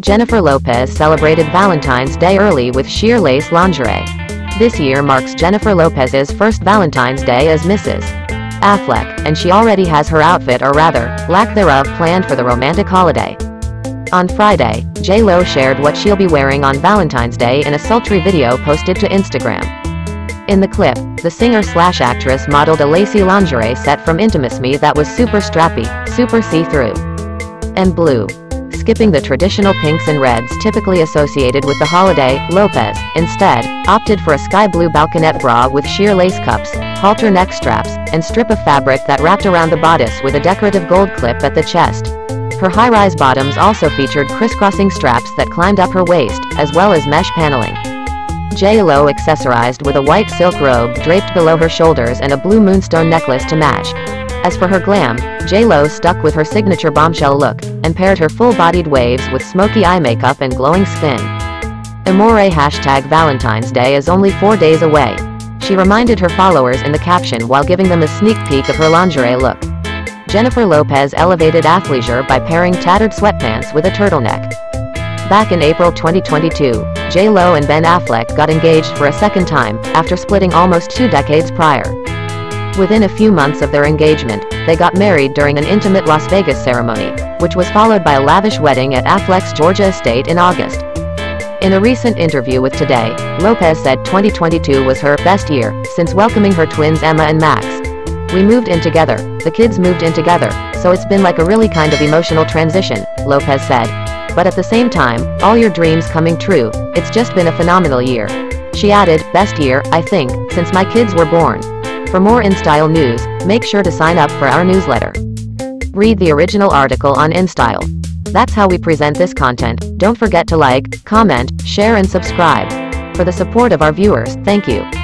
Jennifer Lopez celebrated Valentine's Day early with sheer lace lingerie. This year marks Jennifer Lopez's first Valentine's Day as Mrs. Affleck, and she already has her outfit or rather, lack thereof planned for the romantic holiday. On Friday, J-Lo shared what she'll be wearing on Valentine's Day in a sultry video posted to Instagram. In the clip, the singer-slash-actress modeled a lacy lingerie set from Intimissimi that was super strappy, super see-through, and blue. Skipping the traditional pinks and reds typically associated with the holiday, Lopez, instead, opted for a sky blue balconette bra with sheer lace cups, halter neck straps, and strip of fabric that wrapped around the bodice with a decorative gold clip at the chest. Her high-rise bottoms also featured crisscrossing straps that climbed up her waist, as well as mesh paneling. J-Lo accessorized with a white silk robe draped below her shoulders and a blue moonstone necklace to match. As for her glam, J-Lo stuck with her signature bombshell look, and paired her full-bodied waves with smoky eye makeup and glowing skin. Amore hashtag Valentine's Day is only four days away. She reminded her followers in the caption while giving them a sneak peek of her lingerie look. Jennifer Lopez elevated athleisure by pairing tattered sweatpants with a turtleneck. Back in April 2022, J-Lo and Ben Affleck got engaged for a second time, after splitting almost two decades prior. Within a few months of their engagement, they got married during an intimate Las Vegas ceremony, which was followed by a lavish wedding at Affleck's Georgia estate in August. In a recent interview with Today, Lopez said 2022 was her best year since welcoming her twins Emma and Max. We moved in together, the kids moved in together, so it's been like a really kind of emotional transition, Lopez said. But at the same time, all your dreams coming true, it's just been a phenomenal year. She added, best year, I think, since my kids were born. For more InStyle news, make sure to sign up for our newsletter. Read the original article on InStyle. That's how we present this content. Don't forget to like, comment, share and subscribe. For the support of our viewers, thank you.